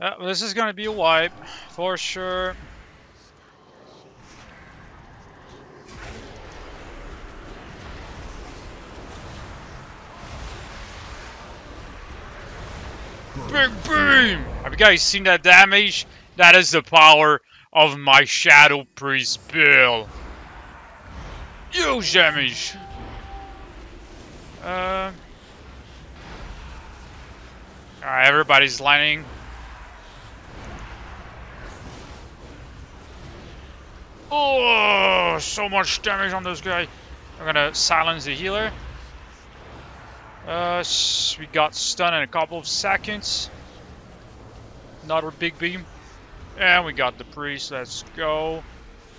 Uh, this is gonna be a wipe, for sure. Big beam! Have you guys seen that damage? That is the power of my Shadow Priest build. Huge damage. Uh, Alright, everybody's lining. Oh, so much damage on this guy. I'm gonna silence the healer. Uh, we got stunned in a couple of seconds. Another big beam. And we got the priest. Let's go.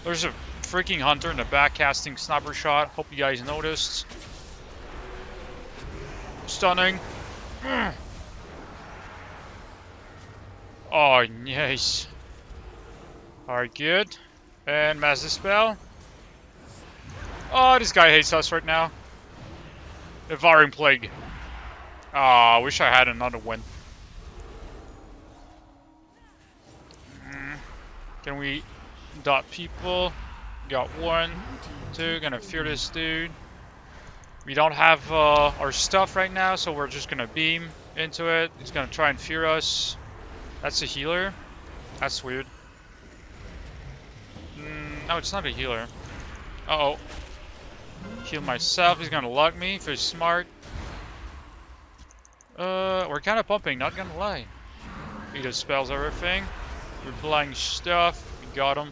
There's a freaking hunter in the back casting sniper shot. Hope you guys noticed. Stunning. Oh, nice. Alright, good. And mass dispel. Oh, this guy hates us right now. Devouring Plague. Ah, oh, I wish I had another win. Mm. Can we dot people? Got one, two, gonna fear this dude. We don't have uh, our stuff right now, so we're just gonna beam into it. He's gonna try and fear us. That's a healer? That's weird. No, it's not a healer. Uh oh Heal myself. He's gonna lock me if he's smart. Uh, we're kind of pumping, not gonna lie. He just spells everything. We're playing stuff. We got him.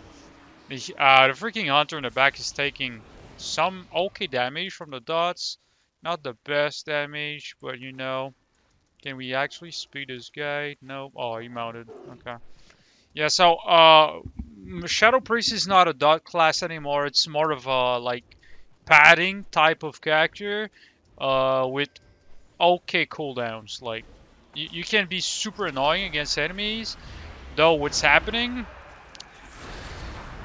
The, uh, the freaking hunter in the back is taking some okay damage from the dots. Not the best damage, but you know. Can we actually speed this guy? No. Oh, he mounted. Okay. Yeah, so, uh, Shadow Priest is not a dot class anymore. It's more of a, like, padding type of character, uh, with okay cooldowns. Like, you, you can be super annoying against enemies, though what's happening,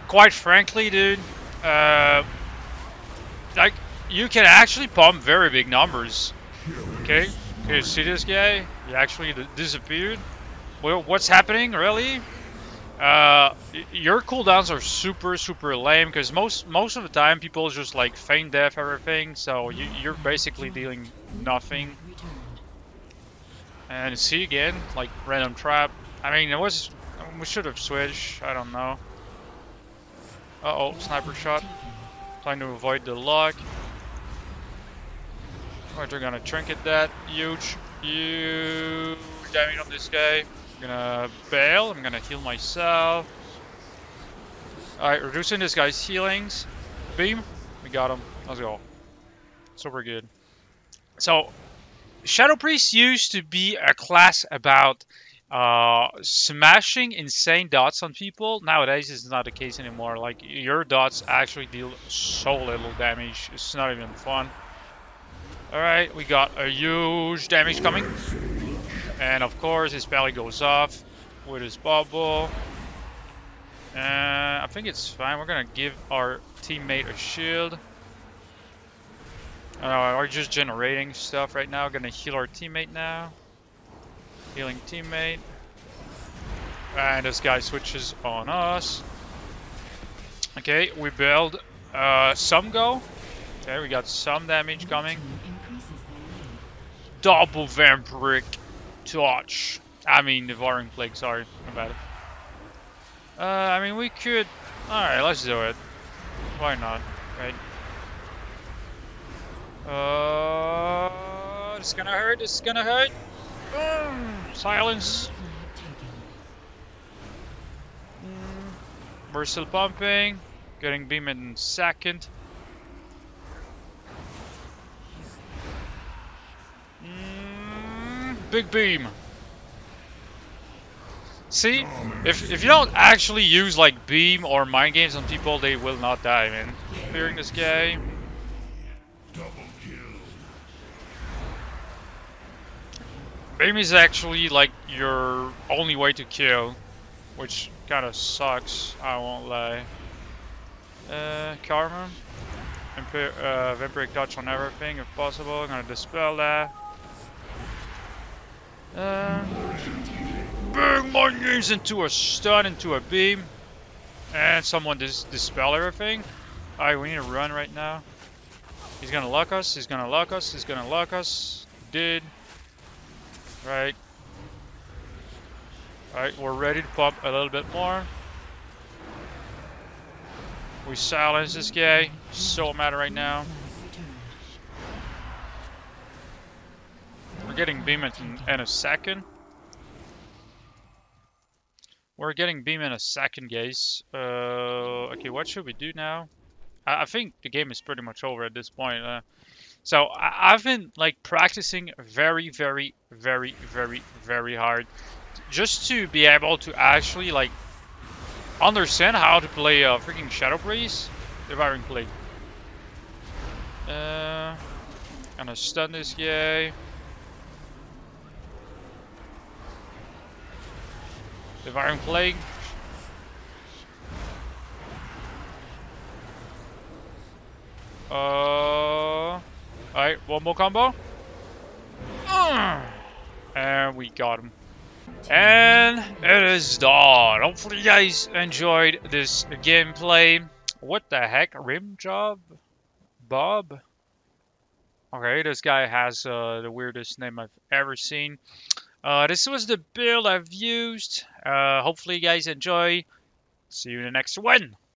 quite frankly, dude, uh, like, you can actually pump very big numbers, okay? Okay, see this guy? He actually disappeared. Well, what's happening, really? Uh, your cooldowns are super, super lame because most most of the time people just like feign death everything, so you, you're basically dealing nothing. And see again, like random trap. I mean, it was we should have switched. I don't know. Uh oh, sniper shot. Trying to avoid the lock. Alright, they're gonna trinket that. Huge, huge damage on this guy. Gonna bail. I'm gonna heal myself. Alright, reducing this guy's healings. Beam. We got him. Let's go. Super good. So, Shadow Priest used to be a class about uh, smashing insane dots on people. Nowadays, it's not the case anymore. Like, your dots actually deal so little damage. It's not even fun. Alright, we got a huge damage coming. And of course his belly goes off with his bubble. Uh, I think it's fine. We're gonna give our teammate a shield. Uh, we're just generating stuff right now. Gonna heal our teammate now. Healing teammate. And this guy switches on us. Okay, we build uh, some go. Okay, we got some damage coming double vampiric touch. I mean, devouring plague, sorry about it. Uh, I mean, we could... Alright, let's do it. Why not, right? Uh, it's gonna hurt, it's gonna hurt. Boom! Silence. Mm. We're still pumping. Getting beam in second. Big beam. See, if if you don't actually use like beam or mind games on people, they will not die, man. Clearing this guy. Beam is actually like your only way to kill, which kind of sucks. I won't lie. Uh, Karma, Vampir uh, Vampiric Touch on everything if possible. I'm gonna dispel that. Uh, my lunges into a stun, into a beam. And someone dis dispel everything. Alright, we need to run right now. He's gonna lock us, he's gonna lock us, he's gonna lock us. Did. Right. Alright, we're ready to pump a little bit more. We silence this guy. So mad right now. We're getting beam in, in a second. We're getting beam in a second, guys. Uh, okay, what should we do now? I, I, think the game is pretty much over at this point. Uh, so I, have been like practicing very, very, very, very, very hard just to be able to actually like understand how to play uh, freaking Shadow Priest. Devouring Plague. Uh, gonna stun this guy. Devouring Plague. Uh, Alright, one more combo. Uh, and we got him. And it is done. Hopefully you guys enjoyed this gameplay. What the heck? Rim job? Bob? Okay, this guy has uh, the weirdest name I've ever seen. Uh, this was the build I've used. Uh, hopefully you guys enjoy. See you in the next one.